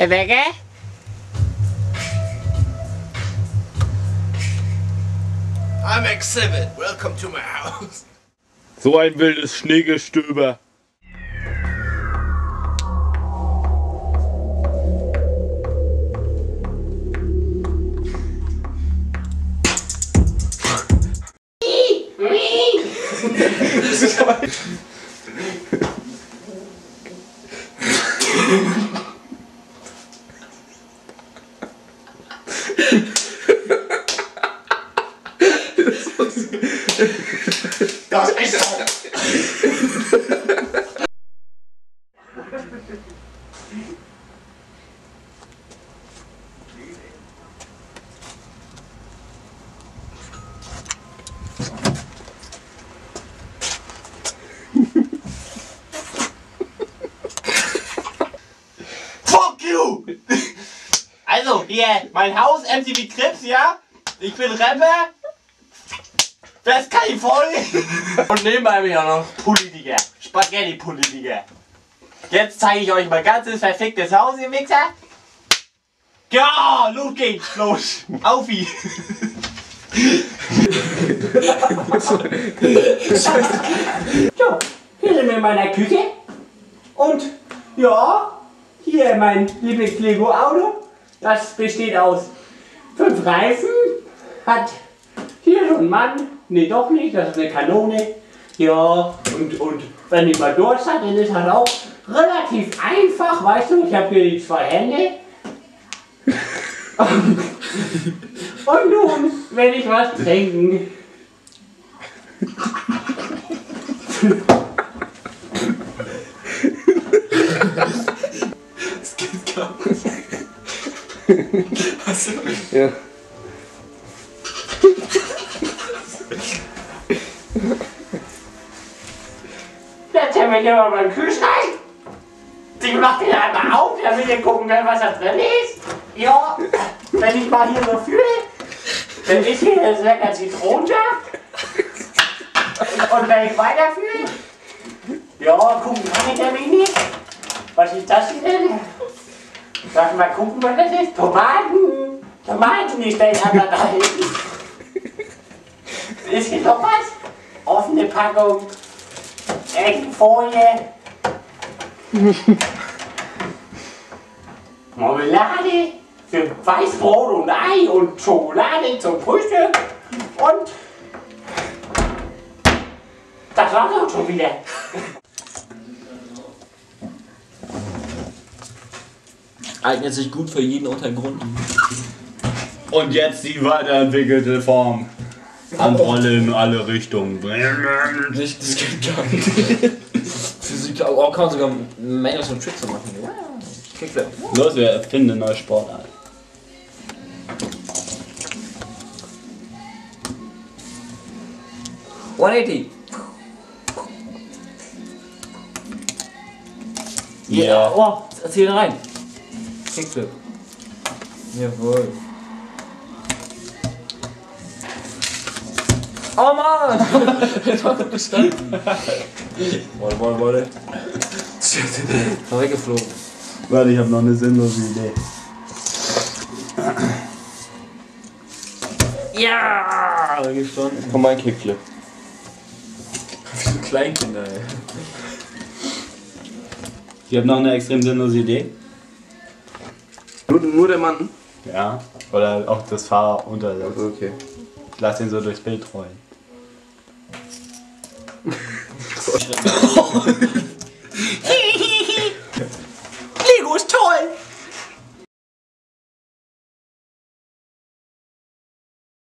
Herr Becker? I'm Exhibit. Welcome to my house. So ein wildes Schneegestöber. Das ist echt Fuck you! Also, hier, mein Haus, MTV Crips, ja? Ich bin Rapper. West Kalifornien. Und nebenbei bin ich auch noch Politiker. Spaghetti-Politiker. Jetzt zeige ich euch mein ganzes verficktes Haus, ihr Wichser. Ja, los geht's, los. Aufi. So, hier sind wir in meiner Küche. Und ja, hier mein Lieblings-Lego-Auto. Das besteht aus fünf Reifen. Hat hier so ein Mann. Nee, doch nicht, das ist eine Kanone. Ja, und, und wenn ich mal Durst hat, dann ist das auch relativ einfach, weißt du. Ich habe hier die zwei Hände. Und nun will ich was trinken. Das geht gar nicht. Also, Ja. Wir hier mal meinen Kühlschrank. Ich mach den einmal auf, damit ihr gucken könnt, was da drin ist. Ja, wenn ich mal hier so fühle, dann ist hier das lecker Zitronensaft. Und wenn ich weiter fühle, ja, gucken kann ich nämlich nicht. Was ist das hier denn? Ich mal gucken, was das ist? Tomaten. Tomaten, die stellen einfach da hinten. Ist hier noch was? Offene Packung. Eckenfolie. Marmelade für Weißbrot und Ei und Schokolade zum Frühstück. Und das war's auch schon wieder. Eignet sich gut für jeden Untergrund. Und jetzt die weiterentwickelte Form. Handrolle in alle Richtungen. Das, das geht gar nicht. Physik, oh, kann man sogar Menge so Tricks machen. Ja, Kickflip. Los, wir erfinden eine neue Sportart. One eighty. Ja. Oh, zieh rein. Kickflip. Jawohl. Oh Mann! das war gut gestanden. Warte, warte, warte. War weggeflogen. Warte, ich habe noch eine sinnlose Idee. Ja! Gestanden. Komm mal, Kickflip. Wie so Kleinkinder, ey. Ich habe noch eine extrem sinnlose Idee. nur, nur der Mann. Ja. Oder auch das Fahrer unter. Okay. Lass ihn so durchs Bild rollen. そう。